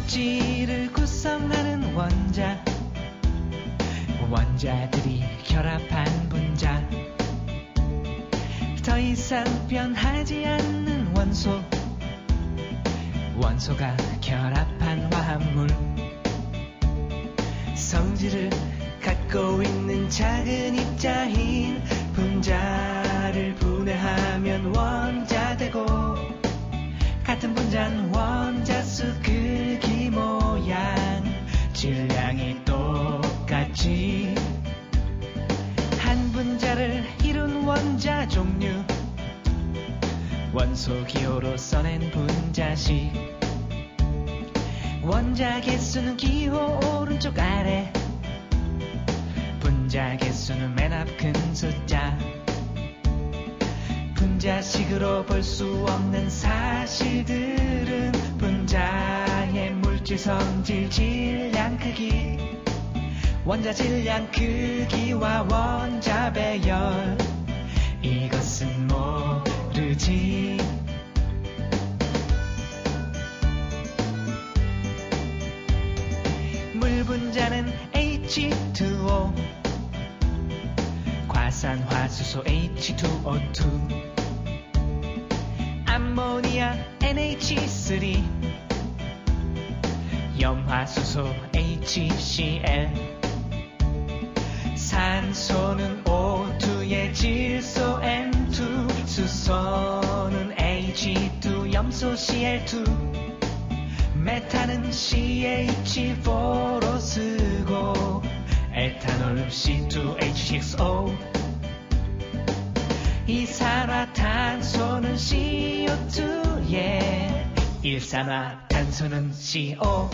물질을 구성하는 원자. 원자들이 결합한 분자. 더 이상 변하지 않는 원소. 원소가 결합한 화합물. 성질을 갖고 있는 작은 입자인 분자 질량이 똑같지 한 분자를 이룬 원자 종류. 원소 기호로 써낸 분자식. 원자 개수는 기호 오른쪽 아래. 분자 개수는 맨 앞 큰 숫자. 분자식으로 볼 수 없는 사실들은 분자의 물질 성질 질량 크기 원자 질량 크기와 원자 배열. 이것은 모르지. 물 분자는 H2O 과산화수소 H2O2 암모니아 NH3 염 화수소 HCl 산소는 O2의 질소 N2 수소는 H2 염소 Cl2 메탄은 CH4로 쓰고 에탄올 C2H6O 이산화탄소는 CO2에 일산화탄소는 CO